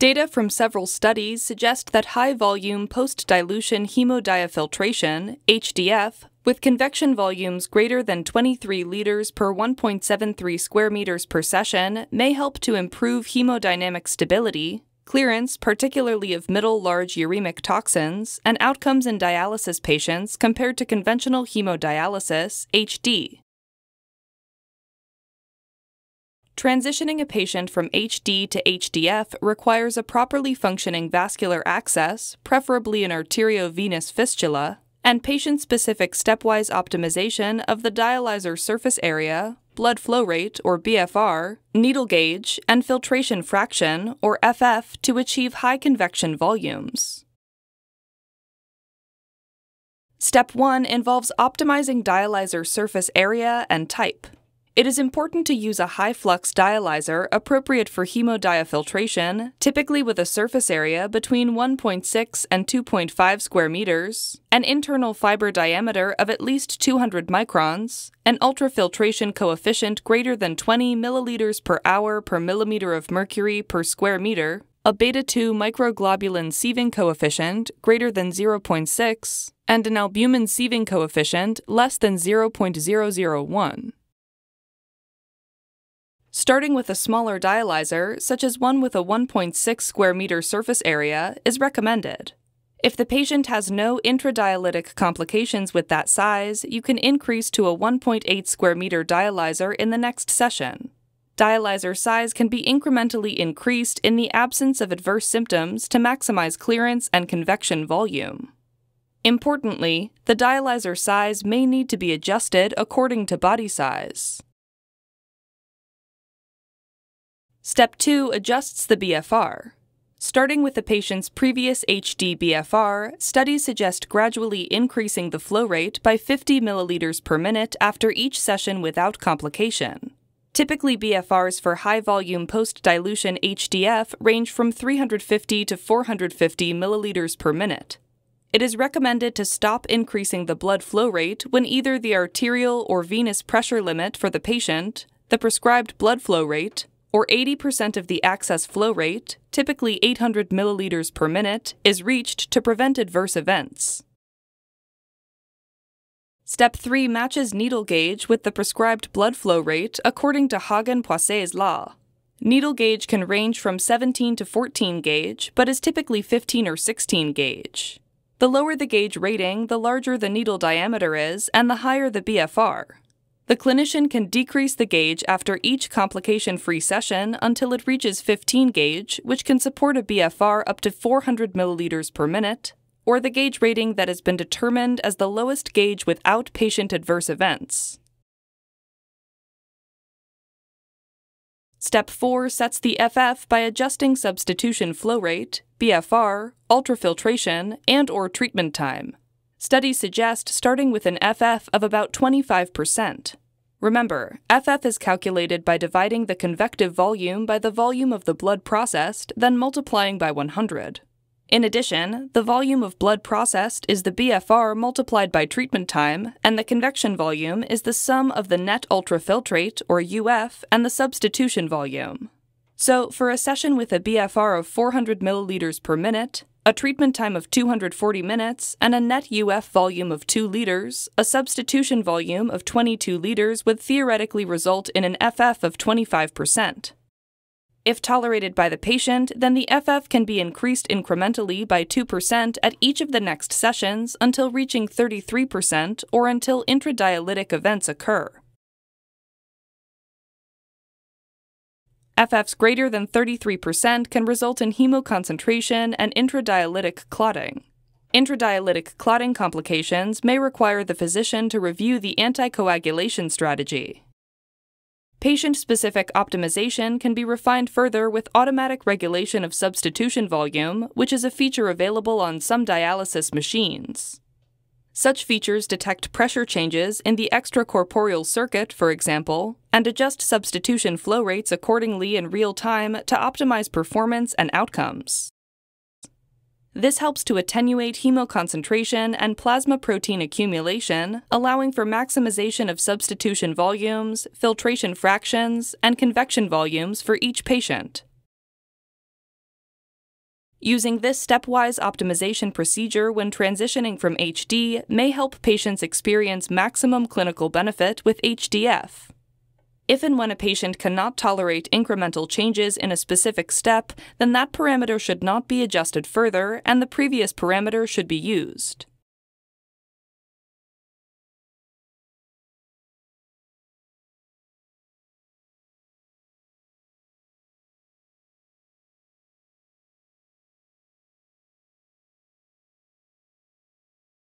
Data from several studies suggest that high volume post dilution hemodiafiltration, HDF, with convection volumes greater than 23 liters per 1.73 square meters per session may help to improve hemodynamic stability, clearance, particularly of middle large uremic toxins, and outcomes in dialysis patients compared to conventional hemodialysis, HD. Transitioning a patient from HD to HDF requires a properly functioning vascular access, preferably an arteriovenous fistula, and patient specific stepwise optimization of the dialyzer surface area, blood flow rate, or BFR, needle gauge, and filtration fraction, or FF, to achieve high convection volumes. Step 1 involves optimizing dialyzer surface area and type. It is important to use a high flux dialyzer appropriate for hemodiafiltration, typically with a surface area between 1.6 and 2.5 square meters, an internal fiber diameter of at least 200 microns, an ultrafiltration coefficient greater than 20 milliliters per hour per millimeter of mercury per square meter, a beta 2 microglobulin sieving coefficient greater than 0.6, and an albumin sieving coefficient less than 0.001. Starting with a smaller dialyzer, such as one with a 1.6 square meter surface area, is recommended. If the patient has no intradialytic complications with that size, you can increase to a 1.8 square meter dialyzer in the next session. Dialyzer size can be incrementally increased in the absence of adverse symptoms to maximize clearance and convection volume. Importantly, the dialyzer size may need to be adjusted according to body size. Step 2 adjusts the BFR. Starting with the patient's previous HD BFR, studies suggest gradually increasing the flow rate by 50 milliliters per minute after each session without complication. Typically, BFRs for high volume post dilution HDF range from 350 to 450 milliliters per minute. It is recommended to stop increasing the blood flow rate when either the arterial or venous pressure limit for the patient, the prescribed blood flow rate, or 80% of the access flow rate, typically 800 milliliters per minute, is reached to prevent adverse events. Step 3 matches needle gauge with the prescribed blood flow rate according to Hagen-Poiseuille's law. Needle gauge can range from 17 to 14 gauge, but is typically 15 or 16 gauge. The lower the gauge rating, the larger the needle diameter is, and the higher the BFR. The clinician can decrease the gauge after each complication free session until it reaches 15 gauge, which can support a BFR up to 400 milliliters per minute, or the gauge rating that has been determined as the lowest gauge without patient adverse events. Step 4 sets the FF by adjusting substitution flow rate, BFR, ultrafiltration, and or treatment time. Studies suggest starting with an FF of about 25%. Remember, FF is calculated by dividing the convective volume by the volume of the blood processed, then multiplying by 100. In addition, the volume of blood processed is the BFR multiplied by treatment time, and the convection volume is the sum of the net ultrafiltrate, or UF, and the substitution volume. So, for a session with a BFR of 400 milliliters per minute, a treatment time of 240 minutes, and a net UF volume of 2 liters, a substitution volume of 22 liters would theoretically result in an FF of 25%. If tolerated by the patient, then the FF can be increased incrementally by 2% at each of the next sessions until reaching 33% or until intradialytic events occur. FFs greater than 33% can result in hemoconcentration and intradialytic clotting. Intradialytic clotting complications may require the physician to review the anticoagulation strategy. Patient specific optimization can be refined further with automatic regulation of substitution volume, which is a feature available on some dialysis machines. Such features detect pressure changes in the extracorporeal circuit, for example, and adjust substitution flow rates accordingly in real time to optimize performance and outcomes. This helps to attenuate hemoconcentration and plasma protein accumulation, allowing for maximization of substitution volumes, filtration fractions, and convection volumes for each patient. Using this stepwise optimization procedure when transitioning from HD may help patients experience maximum clinical benefit with HDF. If and when a patient cannot tolerate incremental changes in a specific step, then that parameter should not be adjusted further and the previous parameter should be used.